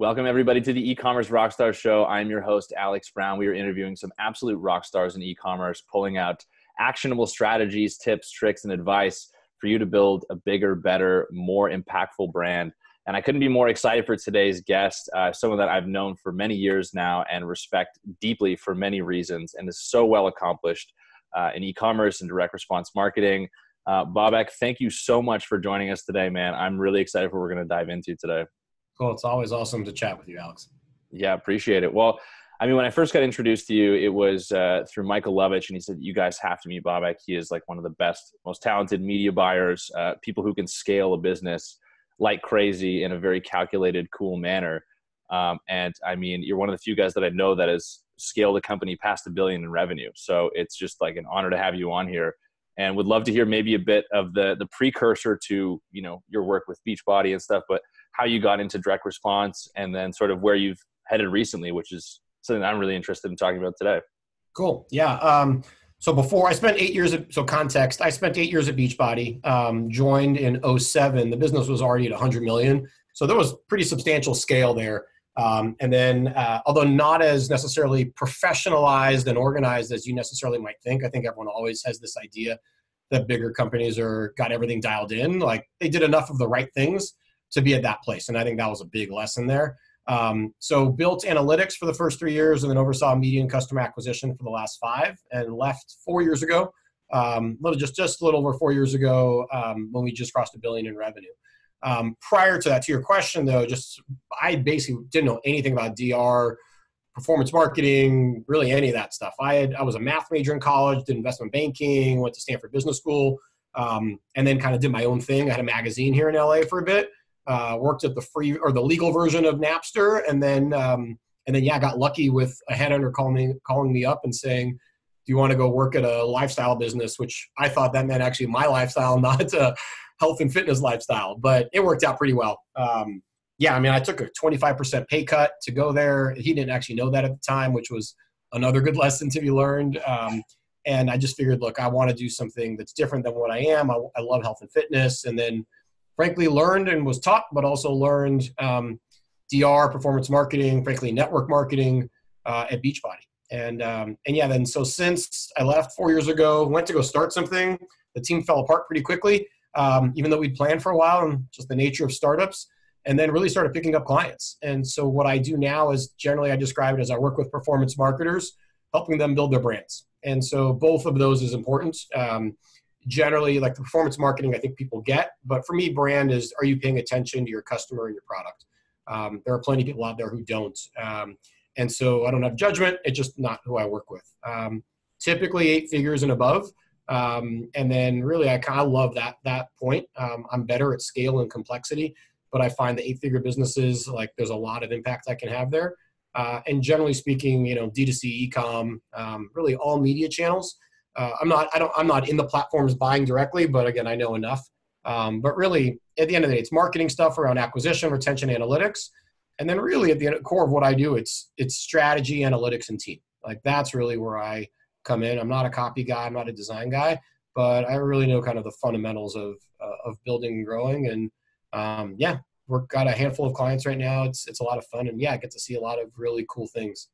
Welcome, everybody, to the e commerce rockstar show. I'm your host, Alex Brown. We are interviewing some absolute rock stars in e commerce, pulling out actionable strategies, tips, tricks, and advice for you to build a bigger, better, more impactful brand. And I couldn't be more excited for today's guest, uh, someone that I've known for many years now and respect deeply for many reasons, and is so well accomplished uh, in e commerce and direct response marketing. Uh, Babak, thank you so much for joining us today, man. I'm really excited for what we're going to dive into today. Cool. It's always awesome to chat with you, Alex. Yeah, appreciate it. Well, I mean, when I first got introduced to you, it was uh, through Michael Lovitch, and he said, You guys have to meet Babak. He is like one of the best, most talented media buyers, uh, people who can scale a business like crazy in a very calculated, cool manner. Um, and I mean, you're one of the few guys that I know that has scaled a company past a billion in revenue. So it's just like an honor to have you on here and would love to hear maybe a bit of the the precursor to you know your work with beachbody and stuff but how you got into direct response and then sort of where you've headed recently, which is something I'm really interested in talking about today. Cool. Yeah. Um, so before I spent eight years, at, so context, I spent eight years at Beachbody, um, joined in 07. The business was already at 100 million. So there was pretty substantial scale there. Um, and then, uh, although not as necessarily professionalized and organized as you necessarily might think, I think everyone always has this idea that bigger companies are got everything dialed in. Like they did enough of the right things to be at that place. And I think that was a big lesson there. Um, so built analytics for the first three years and then oversaw media and customer acquisition for the last five and left four years ago. Um, little, just, just a little over four years ago um, when we just crossed a billion in revenue. Um, prior to that, to your question though, just I basically didn't know anything about DR, performance marketing, really any of that stuff. I had I was a math major in college, did investment banking, went to Stanford Business School, um, and then kind of did my own thing. I had a magazine here in LA for a bit uh, worked at the free or the legal version of Napster, and then um, and then yeah, got lucky with a headhunter calling me calling me up and saying, "Do you want to go work at a lifestyle business?" Which I thought that meant actually my lifestyle, not a health and fitness lifestyle, but it worked out pretty well. Um, yeah, I mean, I took a 25% pay cut to go there. He didn't actually know that at the time, which was another good lesson to be learned. Um, and I just figured, look, I want to do something that's different than what I am. I, I love health and fitness, and then frankly learned and was taught, but also learned um, DR, performance marketing, frankly network marketing uh, at Beachbody. And um, and yeah, then so since I left four years ago, went to go start something, the team fell apart pretty quickly. Um, even though we'd planned for a while and just the nature of startups, and then really started picking up clients. And so what I do now is generally I describe it as I work with performance marketers, helping them build their brands. And so both of those is important. Um, generally like the performance marketing i think people get but for me brand is are you paying attention to your customer and your product? Um, there are plenty of people out there who don't um, and so i don't have judgment it's just not who i work with. Um, typically eight figures and above um, and then really i kind of love that that point. Um, i'm better at scale and complexity but i find the eight figure businesses like there's a lot of impact i can have there. Uh, and generally speaking you know d2c ecom um, really all media channels uh, I'm not I don't I'm not in the platforms buying directly, but again I know enough. Um, but really, at the end of the day, it's marketing stuff around acquisition, retention, analytics, and then really at the core of what I do, it's it's strategy, analytics, and team. Like that's really where I come in. I'm not a copy guy. I'm not a design guy, but I really know kind of the fundamentals of uh, of building and growing. And um, yeah, we've got a handful of clients right now. It's it's a lot of fun, and yeah, I get to see a lot of really cool things.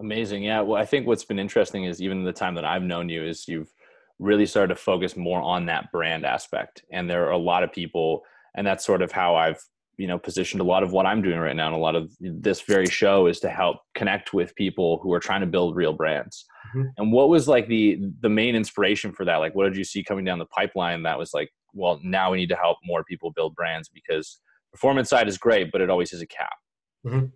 Amazing. Yeah. Well, I think what's been interesting is even the time that I've known you is you've really started to focus more on that brand aspect. And there are a lot of people, and that's sort of how I've, you know, positioned a lot of what I'm doing right now. And a lot of this very show is to help connect with people who are trying to build real brands. Mm-hmm. And what was like the the main inspiration for that? Like what did you see coming down the pipeline that was like, well, now we need to help more people build brands because performance side is great, but it always has a cap. Mm-hmm.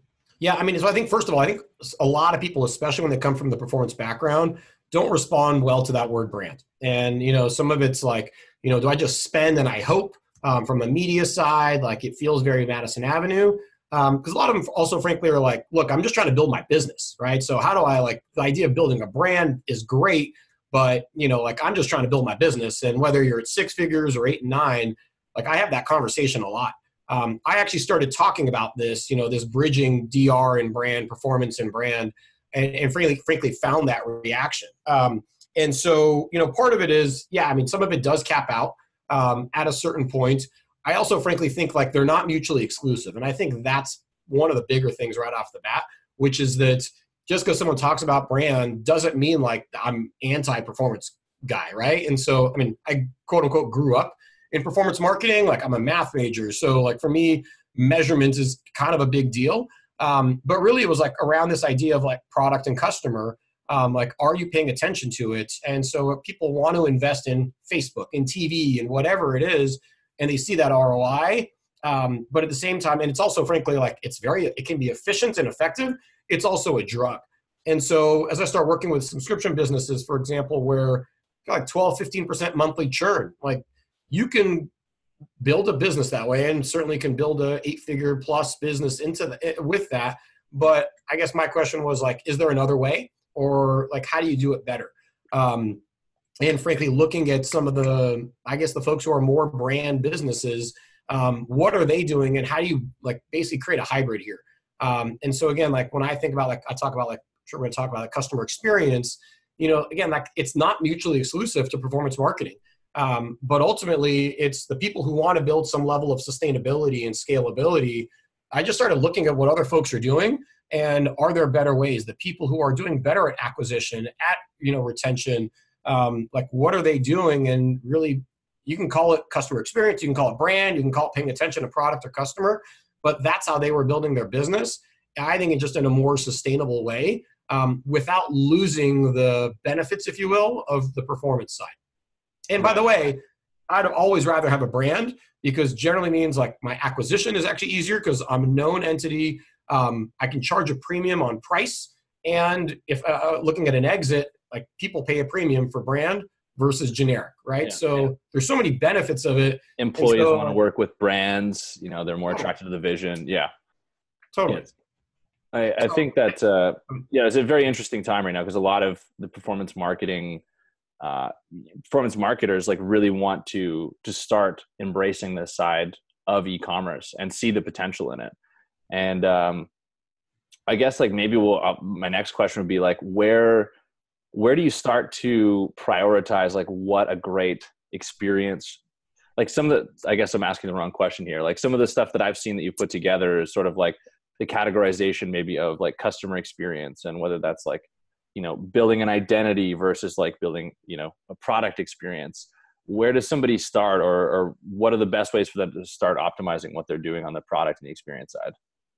Yeah, I mean, so I think first of all, I think a lot of people, especially when they come from the performance background, don't respond well to that word brand. And you know, some of it's like, you know, do I just spend and I hope? Um, from a media side, like it feels very Madison Avenue. Because um, a lot of them also, frankly, are like, look, I'm just trying to build my business, right? So how do I like the idea of building a brand is great, but you know, like I'm just trying to build my business, and whether you're at six figures or eight and nine, like I have that conversation a lot um, I actually started talking about this, you know, this bridging DR and brand, performance and brand, and, and frankly, frankly, found that reaction. Um, and so, you know, part of it is, yeah, I mean, some of it does cap out um, at a certain point. I also, frankly, think like they're not mutually exclusive, and I think that's one of the bigger things right off the bat, which is that just because someone talks about brand doesn't mean like I'm anti-performance guy, right? And so, I mean, I quote unquote grew up in performance marketing. Like I'm a math major, so like for me, measurement is kind of a big deal. Um, but really, it was like around this idea of like product and customer. Um, like, are you paying attention to it? And so, people want to invest in Facebook, in TV, and whatever it is, and they see that ROI. Um, but at the same time, and it's also frankly like it's very, it can be efficient and effective. It's also a drug. And so, as I start working with subscription businesses, for example, where like 12, 15% monthly churn, like you can build a business that way and certainly can build a eight figure plus business into the, eh, with that. But i guess my question was like is there another way? Or like how do you do it better? Um, and frankly looking at some of the i guess the folks who are more brand businesses um, what are they doing and how do you like basically create a hybrid here? Um, and so again like when i think about like i talk about like sure we're going to talk about the customer experience you know again like it's not mutually exclusive to performance marketing um, but ultimately, it's the people who want to build some level of sustainability and scalability. I just started looking at what other folks are doing and are there better ways? The people who are doing better at acquisition, at you know retention, um, like what are they doing? And really, you can call it customer experience, you can call it brand, you can call it paying attention to product or customer, but that's how they were building their business. I think it just in a more sustainable way, um, without losing the benefits, if you will, of the performance side. And by the way, I'd always rather have a brand because generally means like my acquisition is actually easier because I'm a known entity. Um, I can charge a premium on price. And if uh, uh, looking at an exit, like people pay a premium for brand versus generic, right? Yeah, so yeah. there's so many benefits of it. Employees so, want to work with brands, you know, they're more attracted to the vision. Yeah. Totally. Yeah. I, I think that, uh, yeah, it's a very interesting time right now because a lot of the performance marketing uh, performance marketers like really want to to start embracing this side of e-commerce and see the potential in it. And um, i guess like maybe we'll uh, my next question would be like where where do you start to prioritize like what a great experience like some of the i guess i'm asking the wrong question here. Like some of the stuff that i've seen that you put together is sort of like the categorization maybe of like customer experience and whether that's like you know building an identity versus like building you know a product experience where does somebody start or, or what are the best ways for them to start optimizing what they're doing on the product and the experience side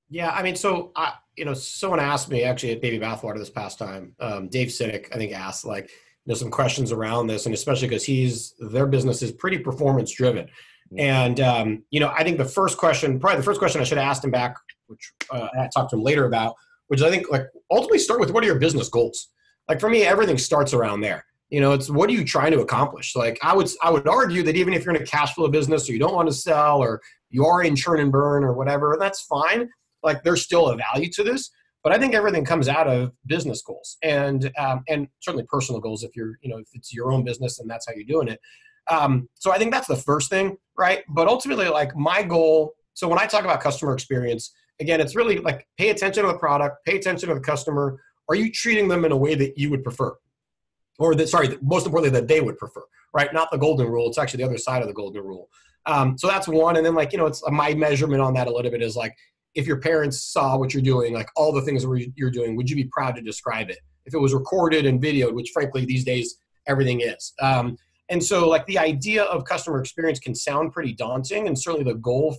yeah i mean so I, you know someone asked me actually at baby bathwater this past time um, dave Sitek, i think asked like you know some questions around this and especially because he's their business is pretty performance driven mm-hmm. and um, you know i think the first question probably the first question i should have asked him back which uh, i talked to him later about which I think like ultimately start with what are your business goals? Like for me, everything starts around there. You know, it's what are you trying to accomplish? Like I would I would argue that even if you're in a cash flow business or you don't want to sell or you are in churn and burn or whatever, that's fine. Like there's still a value to this. But I think everything comes out of business goals and um, and certainly personal goals if you're you know if it's your own business and that's how you're doing it. Um, so I think that's the first thing, right? But ultimately, like my goal. So when I talk about customer experience, again, it's really like pay attention to the product, pay attention to the customer. Are you treating them in a way that you would prefer? Or that, sorry, most importantly, that they would prefer, right? Not the golden rule. It's actually the other side of the golden rule. Um, so that's one. And then, like, you know, it's my measurement on that a little bit is like, if your parents saw what you're doing, like all the things you're doing, would you be proud to describe it? If it was recorded and videoed, which frankly these days everything is. Um, and so, like the idea of customer experience can sound pretty daunting, and certainly the goal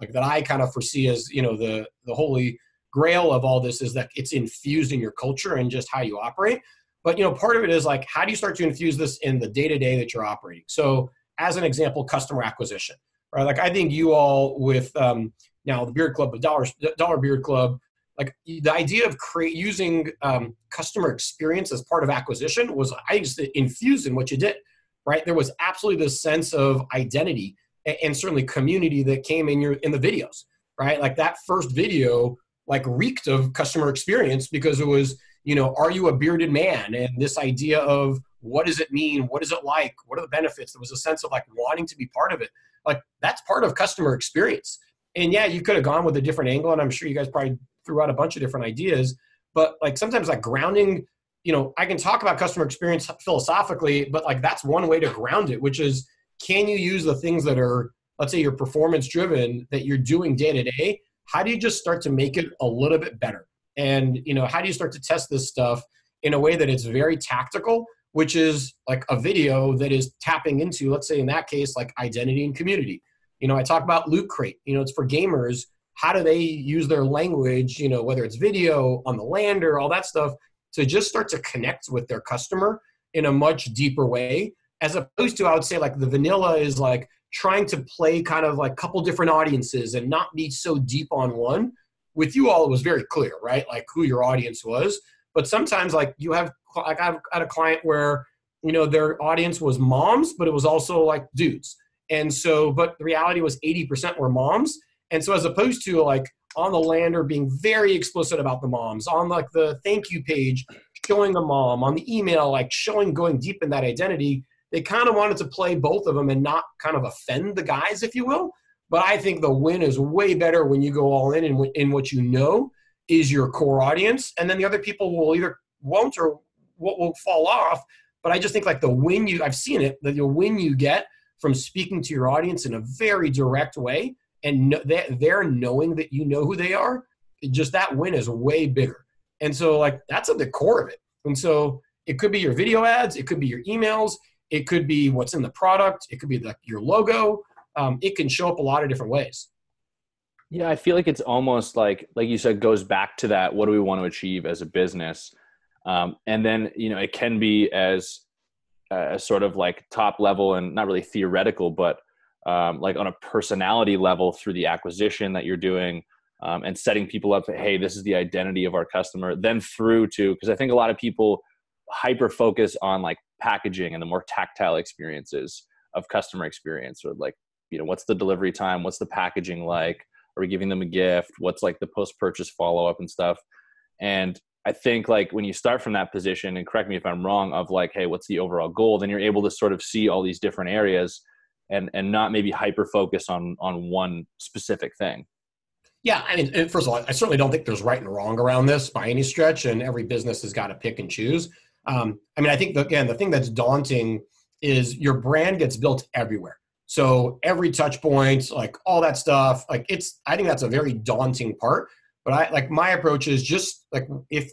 like that I kind of foresee as you know the the holy grail of all this is that it's infused in your culture and just how you operate. But you know, part of it is like how do you start to infuse this in the day to day that you're operating? So, as an example, customer acquisition, right? Like I think you all with um, now the Beard Club, the Dollar Dollar Beard Club, like the idea of create using um, customer experience as part of acquisition was I just infused in what you did, right? There was absolutely this sense of identity and certainly community that came in your in the videos right? Like that first video like reeked of customer experience because it was you know are you a bearded man? And this idea of what does it mean? What is it like? What are the benefits? There was a sense of like wanting to be part of it. Like that's part of customer experience. And yeah you could have gone with a different angle and i'm sure you guys probably threw out a bunch of different ideas but like sometimes like grounding you know i can talk about customer experience philosophically but like that's one way to ground it which is can you use the things that are let's say you're performance driven that you're doing day to day how do you just start to make it a little bit better? And you know, how do you start to test this stuff in a way that it's very tactical, which is like a video that is tapping into, let's say in that case, like identity and community. You know, I talk about Loot Crate. You know, it's for gamers. How do they use their language? You know, whether it's video on the lander, all that stuff, to just start to connect with their customer in a much deeper way, as opposed to I would say like the vanilla is like trying to play kind of like a couple different audiences and not be so deep on one. With you all, it was very clear, right? Like who your audience was. But sometimes, like you have, like I've had a client where you know their audience was moms, but it was also like dudes. And so, but the reality was 80% were moms. And so, as opposed to like on the lander being very explicit about the moms, on like the thank you page, showing the mom, on the email, like showing, going deep in that identity, they kind of wanted to play both of them and not kind of offend the guys, if you will. But I think the win is way better when you go all in in, in what you know is your core audience, and then the other people will either won't or what will fall off. But I just think like the win you I've seen it, the win you get from speaking to your audience in a very direct way, and they're knowing that you know who they are. Just that win is way bigger, and so like that's at the core of it. And so it could be your video ads, it could be your emails, it could be what's in the product. It could be the, your logo. Um, it can show up a lot of different ways. Yeah, I feel like it's almost like, like you said, goes back to that. What do we want to achieve as a business? Um, and then you know it can be as uh, sort of like top level and not really theoretical, but um, like on a personality level through the acquisition that you're doing um, and setting people up. Hey, this is the identity of our customer. Then through to because I think a lot of people hyper focus on like packaging and the more tactile experiences of customer experience or like you know what's the delivery time? What's the packaging like? Are we giving them a gift? What's like the post purchase follow up and stuff? And i think like when you start from that position and correct me if i'm wrong of like hey what's the overall goal? Then you're able to sort of see all these different areas and and not maybe hyper focus on on one specific thing. Yeah, I mean, first of all, I certainly don't think there's right and wrong around this by any stretch, and every business has got to pick and choose. Um, I mean, I think again, the thing that's daunting is your brand gets built everywhere. So every touch point, like all that stuff, like it's. I think that's a very daunting part. But I like my approach is just like if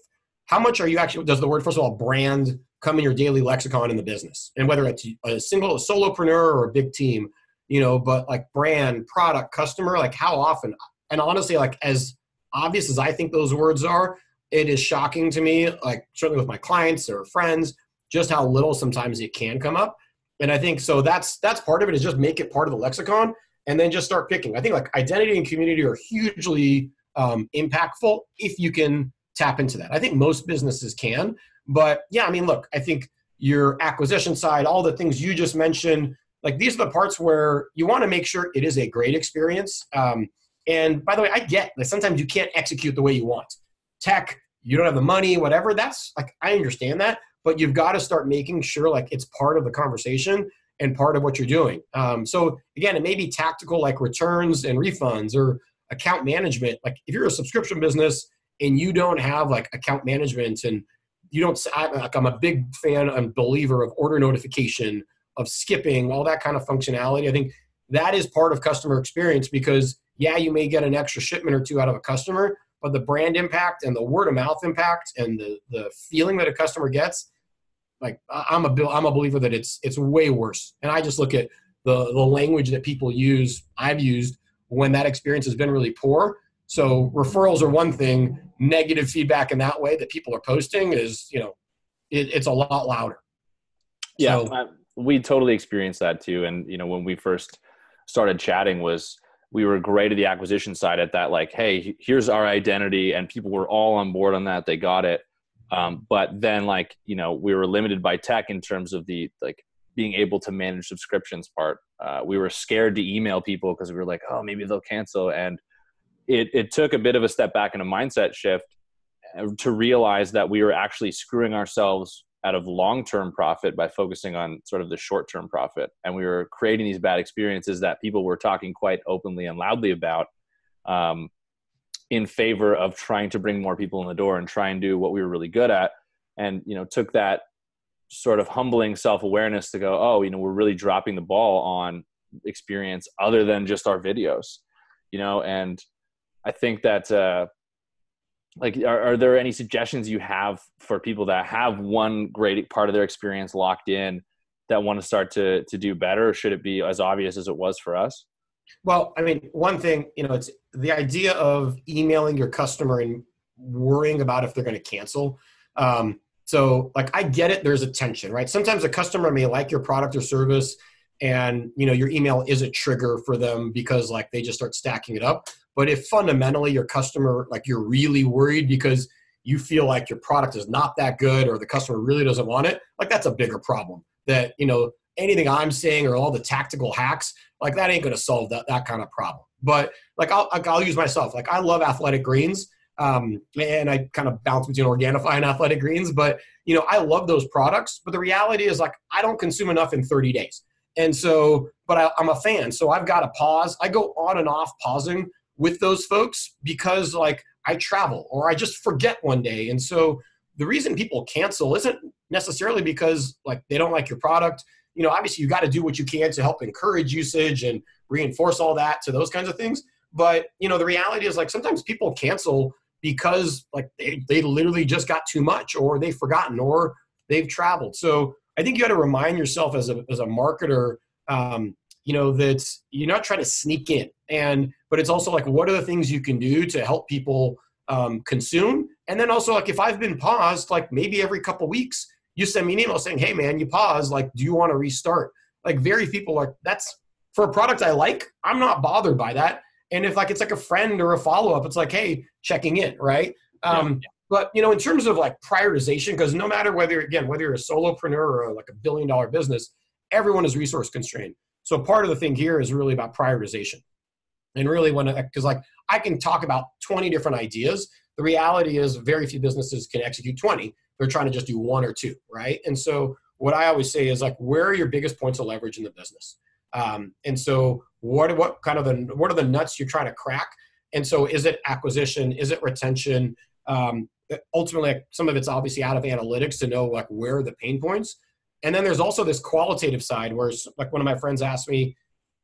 how much are you actually does the word first of all brand come in your daily lexicon in the business, and whether it's a single a solopreneur or a big team, you know, but like brand, product, customer, like how often? And honestly, like as obvious as I think those words are, it is shocking to me, like certainly with my clients or friends, just how little sometimes it can come up. And I think so that's that's part of it is just make it part of the lexicon and then just start picking. I think like identity and community are hugely um, impactful if you can tap into that. I think most businesses can, but yeah, I mean, look, I think your acquisition side, all the things you just mentioned, like these are the parts where you want to make sure it is a great experience. Um, and by the way, I get that sometimes you can't execute the way you want tech, you don't have the money, whatever. That's like, I understand that, but you've got to start making sure like it's part of the conversation and part of what you're doing. Um, so again, it may be tactical like returns and refunds or account management. Like if you're a subscription business and you don't have like account management and you don't, I, like I'm a big fan and believer of order notification, of skipping, all that kind of functionality. I think that is part of customer experience because yeah, you may get an extra shipment or two out of a customer, but the brand impact and the word of mouth impact and the the feeling that a customer gets like i'm a i'm a believer that it's it's way worse. And i just look at the the language that people use i've used when that experience has been really poor. So referrals are one thing. Negative feedback in that way that people are posting is you know it, it's a lot louder. Yeah so, we totally experienced that too. And you know when we first started chatting was we were great at the acquisition side at that like hey here's our identity and people were all on board on that. They got it. Um, but then like you know we were limited by tech in terms of the like being able to manage subscriptions part. Uh, we were scared to email people because we were like oh maybe they'll cancel. And it, it took a bit of a step back and a mindset shift uh, to realize that we were actually screwing ourselves out of long-term profit by focusing on sort of the short-term profit. And we were creating these bad experiences that people were talking quite openly and loudly about um, in favor of trying to bring more people in the door and try and do what we were really good at. And you know took that sort of humbling self-awareness to go oh you know we're really dropping the ball on experience other than just our videos you know? And I think that uh, like are, are there any suggestions you have for people that have one great part of their experience locked in that want to start to to do better? Or should it be as obvious as it was for us? Well i mean one thing you know it's the idea of emailing your customer and worrying about if they're going to cancel. Um, so like i get it there's a tension right? Sometimes a customer may like your product or service and you know your email is a trigger for them because like they just start stacking it up but if fundamentally your customer like you're really worried because you feel like your product is not that good or the customer really doesn't want it like that's a bigger problem that you know anything i'm saying or all the tactical hacks like that ain't going to solve that, that kind of problem. But like I'll, I'll use myself. Like i love athletic greens um, and i kind of bounce between organifi and athletic greens but you know i love those products but the reality is like i don't consume enough in 30 days. And so, but I, I'm a fan, so I've got to pause. I go on and off pausing with those folks because like I travel or I just forget one day. And so the reason people cancel isn't necessarily because like they don't like your product. You know, obviously you got to do what you can to help encourage usage and reinforce all that to those kinds of things. But you know, the reality is like sometimes people cancel because like they, they literally just got too much or they've forgotten or they've traveled. So I think you got to remind yourself as a as a marketer, um, you know, that you're not trying to sneak in, and but it's also like what are the things you can do to help people um, consume, and then also like if I've been paused, like maybe every couple weeks, you send me an email saying, hey man, you paused, like do you want to restart? Like very people like that's for a product I like, I'm not bothered by that. And if like it's like a friend or a follow up, it's like, hey, checking in, right? Um, yeah. But you know, in terms of like prioritization, because no matter whether again whether you're a solopreneur or like a billion dollar business, everyone is resource constrained. So part of the thing here is really about prioritization, and really when because like I can talk about 20 different ideas. The reality is very few businesses can execute 20. They're trying to just do one or two, right? And so what I always say is like, where are your biggest points of leverage in the business? Um, and so what what kind of the what are the nuts you're trying to crack? And so is it acquisition? Is it retention? Um, ultimately some of it's obviously out of analytics to know like where are the pain points and then there's also this qualitative side where like one of my friends asked me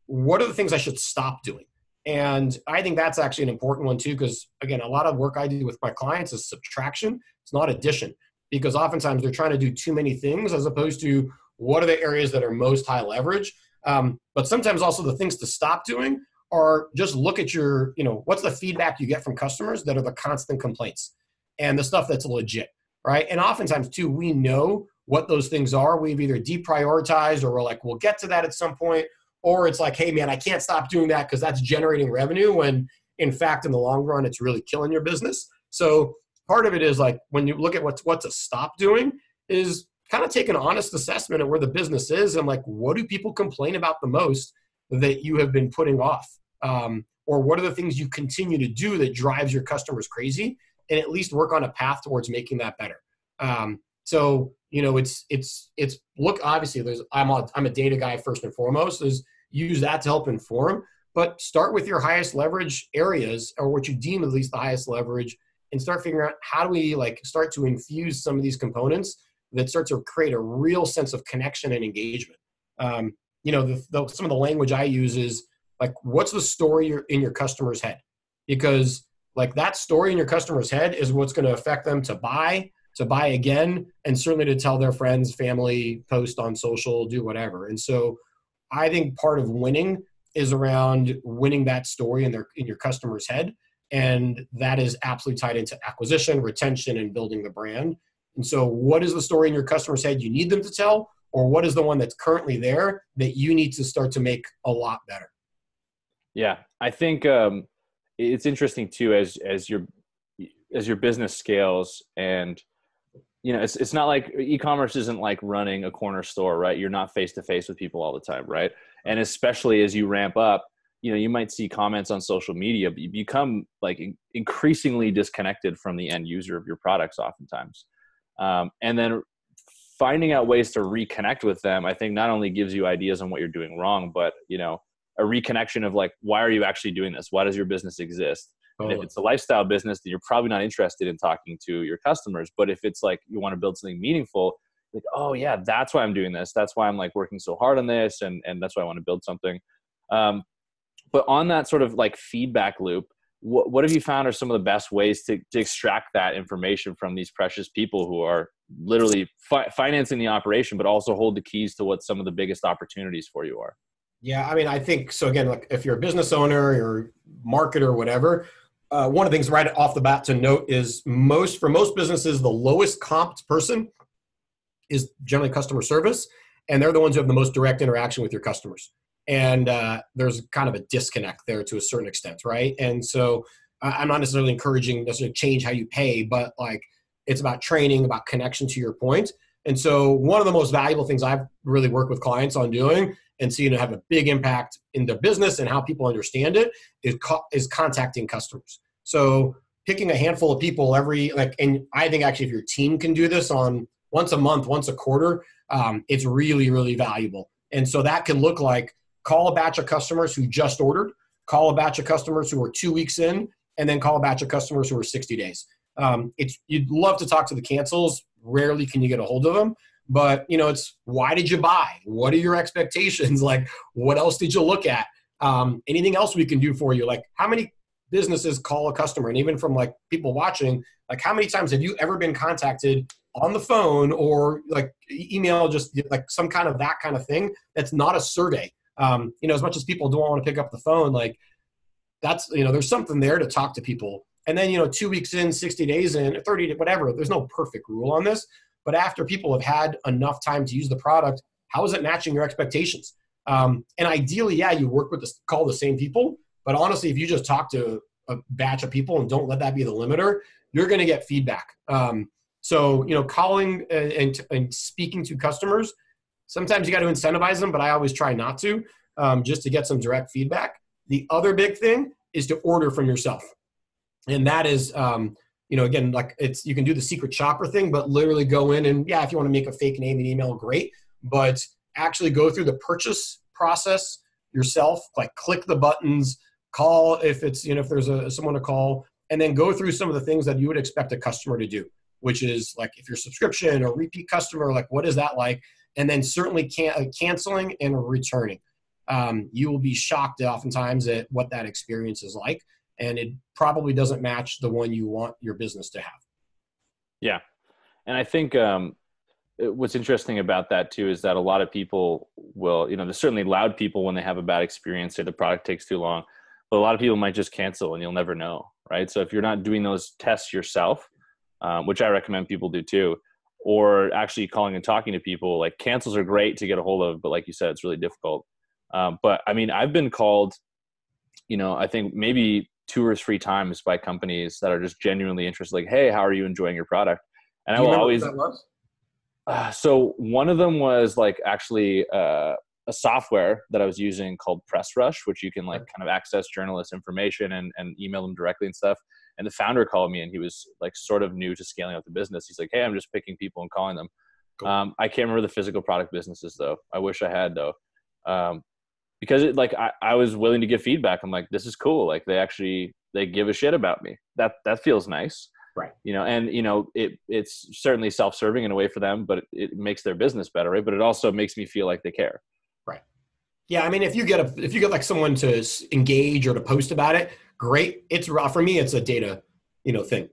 what are the things i should stop doing? And i think that's actually an important one too because again a lot of work i do with my clients is subtraction. It's not addition because oftentimes they're trying to do too many things as opposed to what are the areas that are most high leverage. Um, but sometimes also the things to stop doing are just look at your you know what's the feedback you get from customers that are the constant complaints and the stuff that's legit, right? And oftentimes, too, we know what those things are. We've either deprioritized or we're like, we'll get to that at some point, or it's like, hey, man, I can't stop doing that because that's generating revenue when in fact, in the long run, it's really killing your business. So part of it is like when you look at what's what to stop doing is kind of take an honest assessment of where the business is and like what do people complain about the most that you have been putting off um, or what are the things you continue to do that drives your customers crazy and at least work on a path towards making that better. Um, so you know, it's it's it's look. Obviously, there's I'm a I'm a data guy first and foremost. Is use that to help inform, but start with your highest leverage areas or what you deem at least the highest leverage, and start figuring out how do we like start to infuse some of these components that start to create a real sense of connection and engagement. Um, you know, the, the, some of the language I use is like, what's the story in your customer's head? Because like that story in your customer's head is what's going to affect them to buy to buy again and certainly to tell their friends family post on social do whatever. And so i think part of winning is around winning that story in their in your customer's head. And that is absolutely tied into acquisition retention and building the brand. And so what is the story in your customer's head you need them to tell? Or what is the one that's currently there that you need to start to make a lot better? Yeah i think um, it's interesting too as as your as your business scales and you know it's it's not like e-commerce isn't like running a corner store right? You're not face to face with people all the time right? And especially as you ramp up you know you might see comments on social media but you become like increasingly disconnected from the end user of your products oftentimes. Um, and then finding out ways to reconnect with them i think not only gives you ideas on what you're doing wrong but you know a reconnection of like why are you actually doing this? Why does your business exist and if it's a lifestyle business then you're probably not interested in talking to your customers but if it's like you want to build something meaningful like oh yeah that's why i'm doing this that's why i'm like working so hard on this and and that's why i want to build something um, but on that sort of like feedback loop what, what have you found are some of the best ways to, to extract that information from these precious people who are literally fi- financing the operation, but also hold the keys to what some of the biggest opportunities for you are? Yeah, I mean, I think so. Again, like if you're a business owner, or marketer, or whatever, uh, one of the things right off the bat to note is most for most businesses, the lowest comped person is generally customer service, and they're the ones who have the most direct interaction with your customers. And uh, there's kind of a disconnect there to a certain extent, right? And so I'm not necessarily encouraging necessarily change how you pay, but like it's about training, about connection to your point. And so one of the most valuable things I've really worked with clients on doing and seeing it have a big impact in their business and how people understand it is, co- is contacting customers. So picking a handful of people every like, and I think actually if your team can do this on once a month, once a quarter, um, it's really really valuable. And so that can look like call a batch of customers who just ordered, call a batch of customers who are two weeks in, and then call a batch of customers who are 60 days. Um, it's you'd love to talk to the cancels. Rarely can you get a hold of them, but you know it's why did you buy? What are your expectations? Like what else did you look at? Um, anything else we can do for you? Like how many businesses call a customer? And even from like people watching like how many times have you ever been contacted on the phone or like email just like some kind of that kind of thing that's not a survey? Um, you know as much as people don't want to pick up the phone like that's you know there's something there to talk to people and then you know two weeks in 60 days in 30 whatever there's no perfect rule on this but after people have had enough time to use the product, how is it matching your expectations? Um, and ideally, yeah, you work with the call the same people. But honestly, if you just talk to a batch of people and don't let that be the limiter, you're going to get feedback. Um, so you know, calling and, and, and, speaking to customers, sometimes you got to incentivize them, but I always try not to, um, just to get some direct feedback. The other big thing is to order from yourself, and that is um, you know, again, like it's you can do the secret shopper thing, but literally go in and yeah, if you want to make a fake name and email, great. But actually go through the purchase process yourself, like click the buttons, call if it's you know if there's a someone to call, and then go through some of the things that you would expect a customer to do, which is like if you're subscription or repeat customer, like what is that like? And then certainly can- uh, canceling and returning. Um, you will be shocked oftentimes at what that experience is like and it probably doesn't match the one you want your business to have. Yeah. And I think um, what's interesting about that too is that a lot of people will, you know, there's certainly loud people when they have a bad experience or the product takes too long, but a lot of people might just cancel and you'll never know, right? So if you're not doing those tests yourself, um, which I recommend people do too, or actually calling and talking to people, like cancels are great to get a hold of, but like you said, it's really difficult. Um, but I mean, I've been called, you know, I think maybe two or three times by companies that are just genuinely interested like hey how are you enjoying your product? And i will always uh, so one of them was like actually uh, a software that i was using called pressrush which you can like kind of access journalist information and, and email them directly and stuff. And the founder called me and he was like sort of new to scaling up the business. He's like hey i'm just picking people and calling them. Cool. um, i can't remember the physical product businesses though. I wish i had though. Um, because it, like I, I was willing to give feedback. I'm like, this is cool. Like they actually they give a shit about me. That that feels nice. Right. You know, and you know, it it's certainly self-serving in a way for them, but it, it makes their business better, right? But it also makes me feel like they care. Right. Yeah, I mean, if you get a if you get like someone to engage or to post about it, great. It's raw for me. It's a data, you know, thing.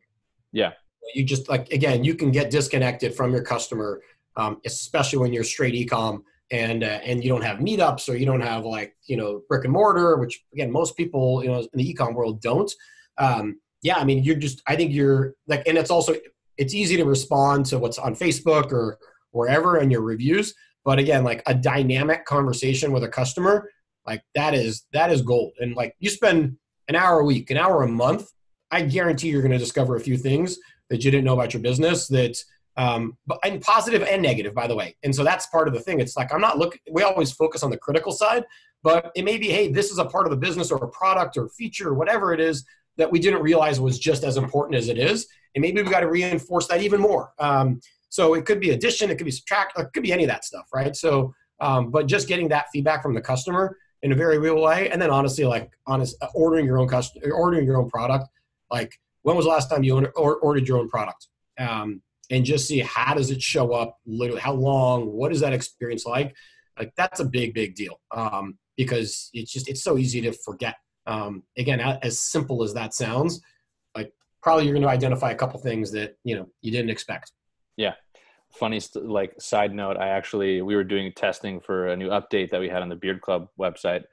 Yeah. You just like again, you can get disconnected from your customer, um, especially when you're straight ecom and uh, and you don't have meetups or you don't have like you know brick and mortar which again most people you know in the ecom world don't. Um, yeah i mean you're just i think you're like and it's also it's easy to respond to what's on facebook or wherever in your reviews but again like a dynamic conversation with a customer like that is that is gold. And like you spend an hour a week an hour a month i guarantee you're going to discover a few things that you didn't know about your business that um, but and positive and negative, by the way. And so that's part of the thing. It's like I'm not looking. We always focus on the critical side, but it may be, hey, this is a part of the business or a product or feature or whatever it is that we didn't realize was just as important as it is, and maybe we've got to reinforce that even more. Um, so it could be addition, it could be subtract, it could be any of that stuff, right? So, um, but just getting that feedback from the customer in a very real way, and then honestly, like honest, uh, ordering your own customer, ordering your own product. Like, when was the last time you ordered your own product? Um, and just see how does it show up literally how long what is that experience like like that's a big big deal um, because it's just it's so easy to forget Um, again, as simple as that sounds, like probably you're going to identify a couple things that you know you didn't expect. Yeah, funny like side note. I actually we were doing testing for a new update that we had on the Beard Club website,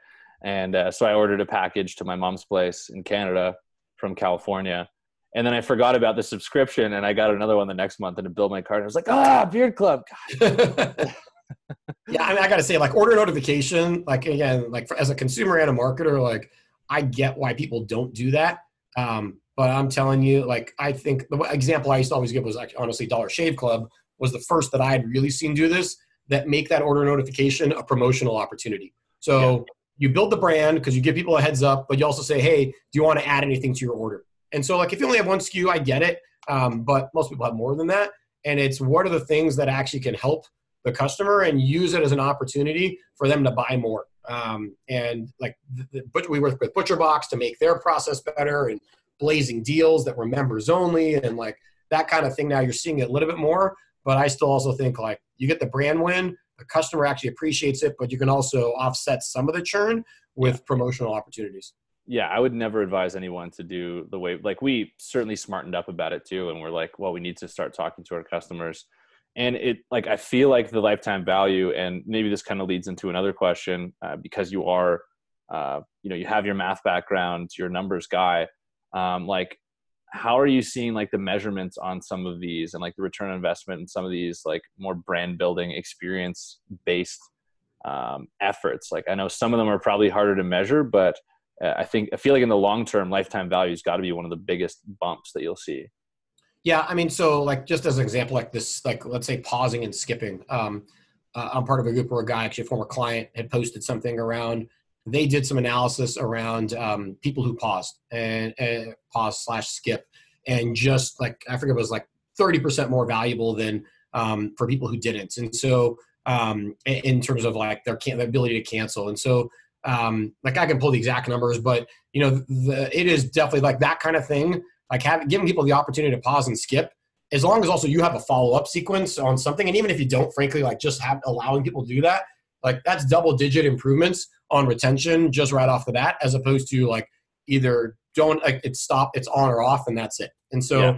and uh, so I ordered a package to my mom's place in Canada from California. And then I forgot about the subscription, and I got another one the next month, and it billed my card. I was like, "Ah, Beard Club." yeah, I mean, I got to say, like order notification, like again, like for, as a consumer and a marketer, like I get why people don't do that. Um, but I'm telling you, like I think the example I used to always give was like honestly, Dollar Shave Club was the first that I had really seen do this. That make that order notification a promotional opportunity. So yeah. you build the brand because you give people a heads up, but you also say, hey, do you want to add anything to your order? And so like if you only have one SKU, I get it, um, but most people have more than that. And it's what are the things that actually can help the customer and use it as an opportunity for them to buy more. Um, and like the, the, we work with ButcherBox to make their process better and blazing deals that were members only and like that kind of thing. Now you're seeing it a little bit more, but I still also think like you get the brand win, the customer actually appreciates it, but you can also offset some of the churn with promotional opportunities. Yeah, I would never advise anyone to do the way like we certainly smartened up about it too, and we're like, well, we need to start talking to our customers. And it like i feel like the lifetime value and maybe this kind of leads into another question uh, because you are uh, you know you have your math background you're numbers guy um, like how are you seeing like the measurements on some of these and like the return on investment and some of these like more brand building experience based um, efforts? Like i know some of them are probably harder to measure but i think i feel like in the long term lifetime value has got to be one of the biggest bumps that you'll see yeah, I mean, so like just as an example, like this, like let's say pausing and skipping. Um, uh, I'm part of a group where a guy, actually a former client, had posted something around. They did some analysis around um, people who paused and, and pause slash skip, and just like I forget, it was like 30% more valuable than um, for people who didn't. And so, um, in terms of like their, can- their ability to cancel, and so um, like I can pull the exact numbers, but you know, the, it is definitely like that kind of thing like having giving people the opportunity to pause and skip as long as also you have a follow-up sequence on something and even if you don't frankly like just have allowing people to do that like that's double digit improvements on retention just right off the bat as opposed to like either don't like it's stop it's on or off and that's it and so yeah.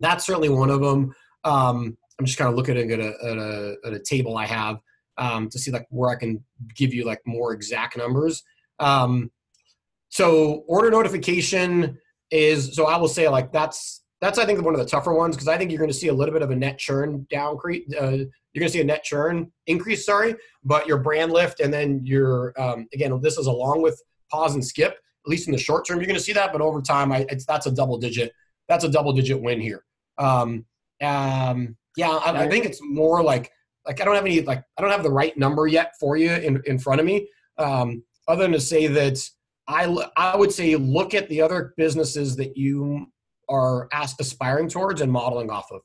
that's certainly one of them um, i'm just kind of looking at a, at a, at a table i have um, to see like where i can give you like more exact numbers um, so order notification is so I will say like that's that's I think one of the tougher ones because I think you're going to see a little bit of a net churn down. Uh, you're going to see a net churn increase, sorry, but your brand lift and then your um, again this is along with pause and skip. At least in the short term, you're going to see that, but over time, I, it's that's a double digit. That's a double digit win here. Um, um, yeah, I, I think it's more like like I don't have any like I don't have the right number yet for you in in front of me. Um, other than to say that I, I would say look at the other businesses that you are aspiring towards and modeling off of.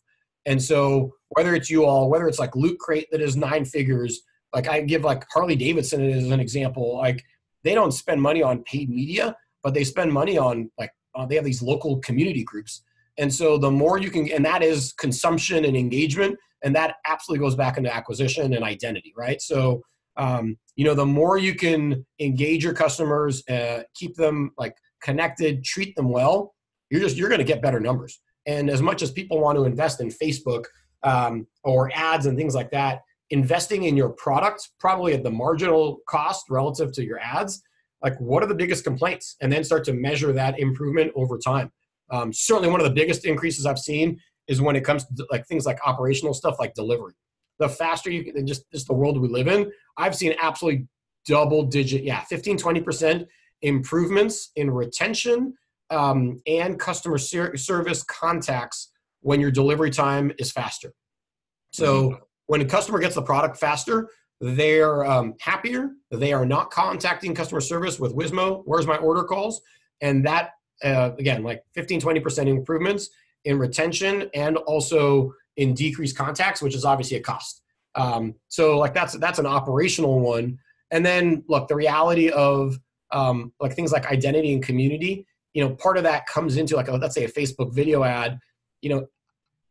And so whether it's you all, whether it's like Loot Crate that is nine figures, like I give like Harley Davidson as an example, like they don't spend money on paid media, but they spend money on like uh, they have these local community groups. And so the more you can, and that is consumption and engagement, and that absolutely goes back into acquisition and identity, right? So um, you know the more you can engage your customers uh, keep them like connected treat them well you're just you're going to get better numbers. And as much as people want to invest in facebook um, or ads and things like that investing in your product probably at the marginal cost relative to your ads like what are the biggest complaints? And then start to measure that improvement over time. Um, certainly one of the biggest increases i've seen is when it comes to like things like operational stuff like delivery. The faster you can just just the world we live in i've seen absolutely double digit yeah 15 20% improvements in retention um, and customer ser- service contacts when your delivery time is faster. So mm-hmm. when a customer gets the product faster they're um, happier they are not contacting customer service with WISMO where's my order calls? And that uh, again like 15 20% improvements in retention and also in decreased contacts, which is obviously a cost. Um, so like that's that's an operational one. And then look, the reality of um, like things like identity and community, you know, part of that comes into like a, let's say a Facebook video ad. You know,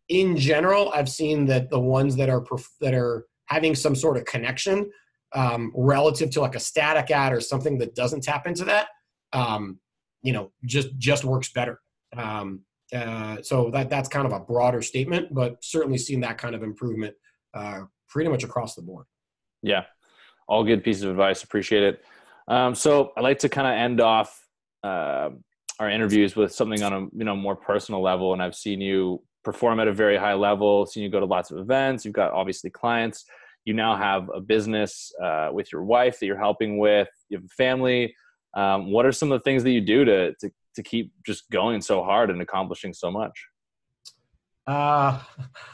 in general, I've seen that the ones that are that are having some sort of connection um, relative to like a static ad or something that doesn't tap into that um, you know, just just works better. Um, uh, so that that's kind of a broader statement, but certainly seen that kind of improvement uh, pretty much across the board. Yeah, all good pieces of advice. Appreciate it. Um, so I like to kind of end off uh, our interviews with something on a you know more personal level, and I've seen you perform at a very high level. Seen you go to lots of events. You've got obviously clients. You now have a business uh, with your wife that you're helping with. You have a family. Um, what are some of the things that you do to, to to keep just going so hard and accomplishing so much? Uh,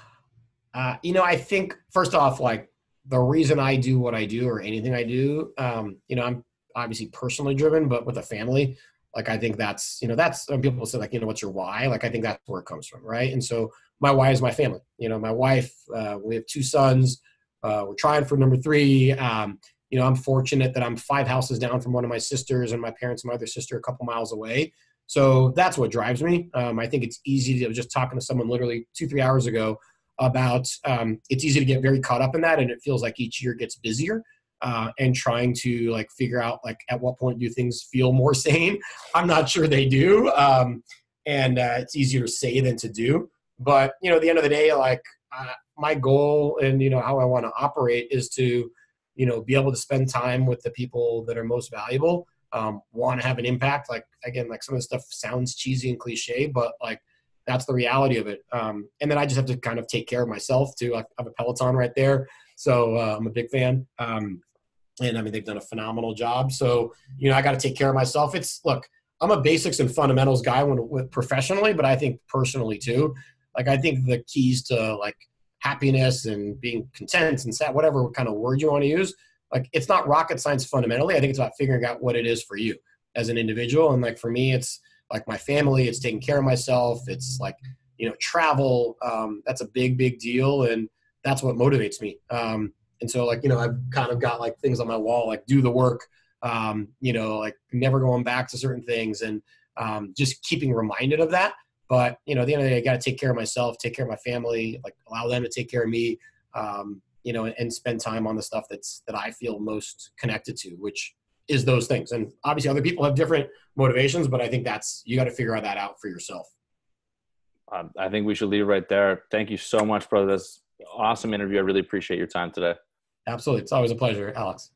uh, you know, I think first off, like the reason I do what I do or anything I do, um, you know, I'm obviously personally driven, but with a family, like I think that's, you know, that's when people say like, you know, what's your why? Like I think that's where it comes from, right? And so my why is my family. You know, my wife, uh, we have two sons. Uh, we're trying for number three. Um, you know, I'm fortunate that I'm five houses down from one of my sisters, and my parents and my other sister a couple miles away. So that's what drives me. Um, I think it's easy to just talking to someone literally two, three hours ago about um, it's easy to get very caught up in that, and it feels like each year gets busier. Uh, and trying to like figure out like at what point do things feel more sane i'm not sure they do um, and uh, it's easier to say than to do but you know at the end of the day like uh, my goal and you know how i want to operate is to you know be able to spend time with the people that are most valuable um, want to have an impact. Like again, like some of the stuff sounds cheesy and cliche, but like that's the reality of it. Um, and then I just have to kind of take care of myself too. I have a Peloton right there, so uh, I'm a big fan. Um, and I mean they've done a phenomenal job. So you know I got to take care of myself. It's look, I'm a basics and fundamentals guy when with professionally, but I think personally too. Like I think the keys to like happiness and being content and sad, whatever kind of word you want to use, like it's not rocket science fundamentally. I think it's about figuring out what it is for you as an individual. And like for me, it's like my family, it's taking care of myself. It's like, you know, travel. Um, that's a big, big deal. And that's what motivates me. Um, and so like, you know, I've kind of got like things on my wall, like do the work, um, you know, like never going back to certain things and um, just keeping reminded of that. But, you know, at the end of the day, I got to take care of myself, take care of my family, like allow them to take care of me. Um, you know, and spend time on the stuff that's that I feel most connected to, which is those things. And obviously, other people have different motivations, but I think that's you got to figure that out for yourself. Um, I think we should leave right there. Thank you so much, brother. That's awesome interview. I really appreciate your time today. Absolutely, it's always a pleasure, Alex.